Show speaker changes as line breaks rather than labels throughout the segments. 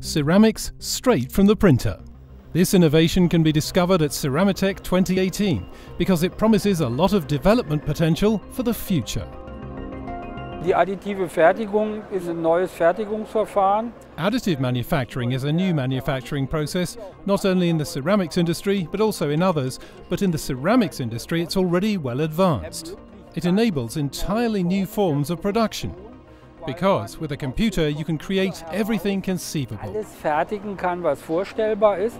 ceramics straight from the printer. This innovation can be discovered at Ceramitec 2018 because it promises a lot of development potential for the future.
Die additive Fertigung ist ein neues Fertigungsverfahren.
Additive manufacturing is a new manufacturing process, not only in the ceramics industry but also in others, but in the ceramics industry it's already well advanced. It enables entirely new forms of production. Because with a computer you can create everything conceivable.
Alles fertigen kann, was vorstellbar ist.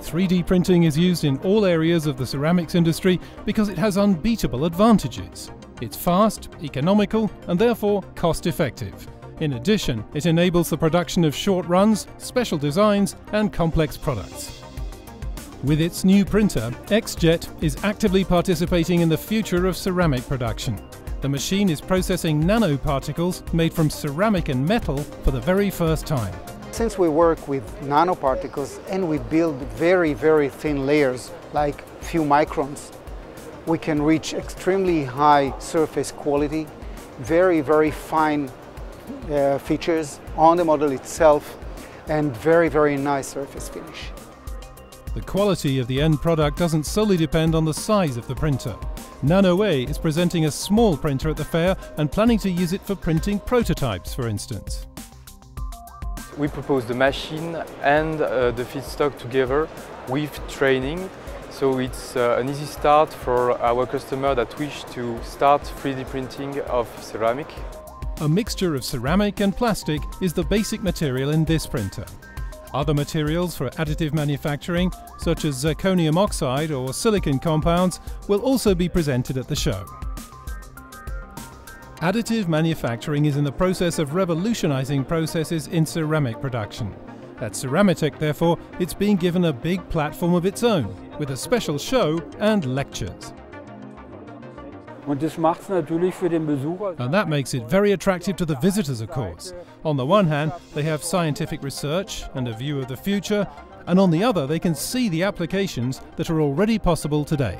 3D printing is used in all areas of the ceramics industry because it has unbeatable advantages. It's fast, economical, and therefore cost effective. In addition, it enables the production of short runs, special designs, and complex products. With its new printer, XJet is actively participating in the future of ceramic production. The machine is processing nanoparticles made from ceramic and metal for the very first time.
Since we work with nanoparticles and we build very, very thin layers, like few microns, we can reach extremely high surface quality, very, very fine uh, features on the model itself, and very, very nice surface finish.
The quality of the end product doesn't solely depend on the size of the printer. Nanoe is presenting a small printer at the fair and planning to use it for printing prototypes, for instance.
We propose the machine and uh, the feedstock together with training so it's uh, an easy start for our customer that wish to start 3D printing of ceramic.
A mixture of ceramic and plastic is the basic material in this printer. Other materials for additive manufacturing, such as zirconium oxide or silicon compounds, will also be presented at the show. Additive manufacturing is in the process of revolutionizing processes in ceramic production. At Ceramitec, therefore, it's being given a big platform of its own, with a special show and lectures. And that makes it very attractive to the visitors, of course. On the one hand, they have scientific research and a view of the future, and on the other, they can see the applications that are already possible today.